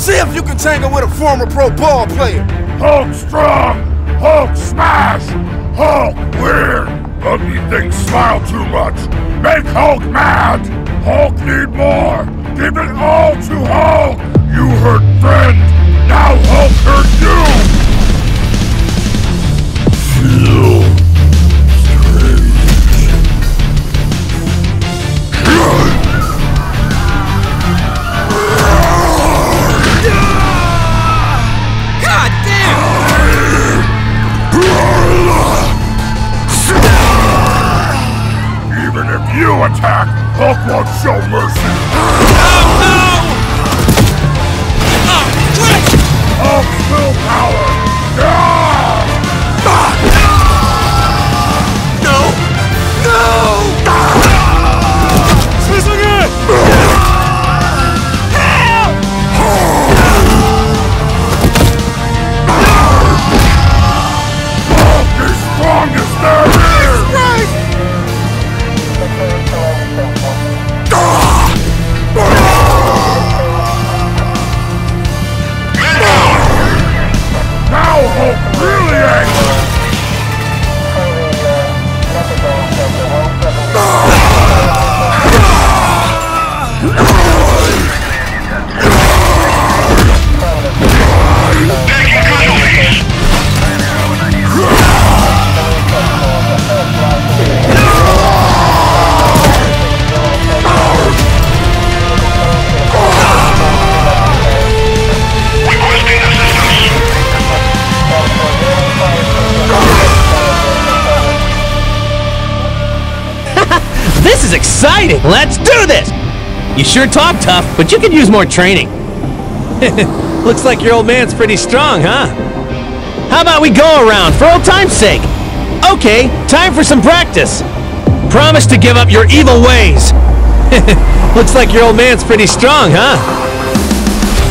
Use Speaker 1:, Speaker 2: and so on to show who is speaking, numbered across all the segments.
Speaker 1: See if you can tangle with a former pro ball player.
Speaker 2: Hulk strong, Hulk smash, Hulk weird. Ugly things smile too much. Make Hulk mad. Hulk need more. Give it all to Hulk. You hurt friend. Now Hulk hurt you. You attack, Hulk won't show mercy. Hulk
Speaker 1: ah,
Speaker 2: willpower. Is
Speaker 3: exciting! Let's do this! You sure talk tough, but you could use more training. Looks like your old man's pretty strong, huh? How about we go around for old time's sake? Okay, time for some practice. Promise to give up your evil ways. Looks like your old man's pretty strong, huh?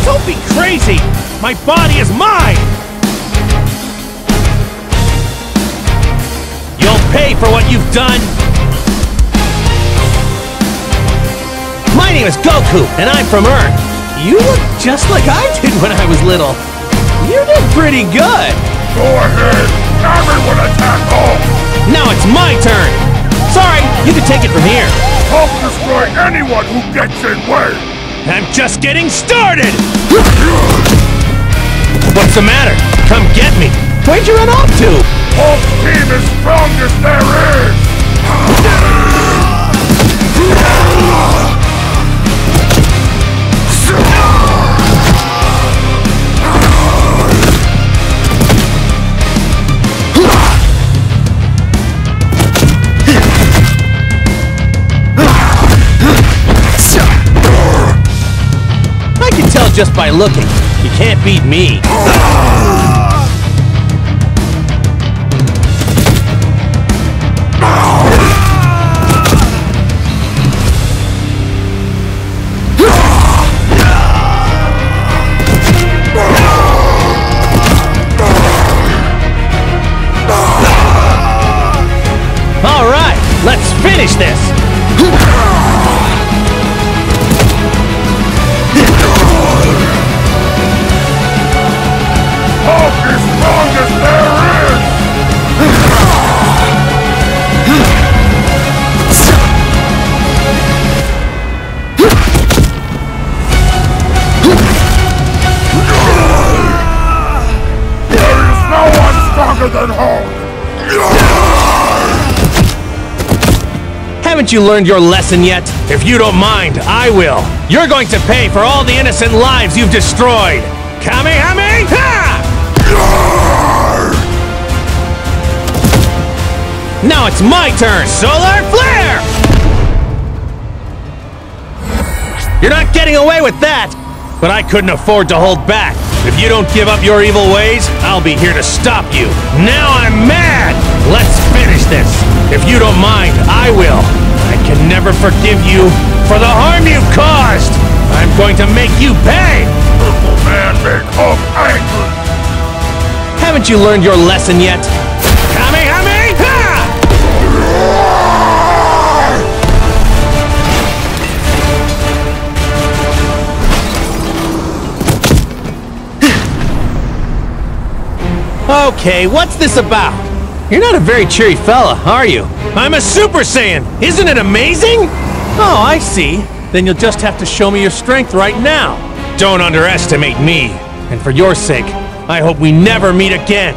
Speaker 3: Don't be crazy! My body is mine! You'll pay for what you've done! Name is Goku, and I'm from Earth. You look just like I did when I was little. You did pretty good.
Speaker 2: Go ahead. Everyone attack Hulk.
Speaker 3: Now it's my turn. Sorry, you can take it from here.
Speaker 2: Hulk destroy anyone who gets in way.
Speaker 3: I'm just getting started. What's the matter? Come get me. Where'd you run off to?
Speaker 2: Hulk's team is strongest there is.
Speaker 3: Just by looking. You can't beat me. Haven't you learned your lesson yet? If you don't mind, I will. You're going to pay for all the innocent lives you've destroyed. Kamehameha! Now it's my turn. Solar flare! You're not getting away with that! But I couldn't afford to hold back. If you don't give up your evil ways, I'll be here to stop you. Now I'm mad! Let's finish this. If you don't mind, I will. I can never forgive you for the harm you've caused. I'm going to make you pay!
Speaker 2: Purple Man make Hulk angry.
Speaker 3: Haven't you learned your lesson yet? Okay, what's this about? You're not a very cheery fella, are you? I'm a Super Saiyan! Isn't it amazing? Oh, I see. Then you'll just have to show me your strength right now. Don't underestimate me. And for your sake, I hope we never meet again.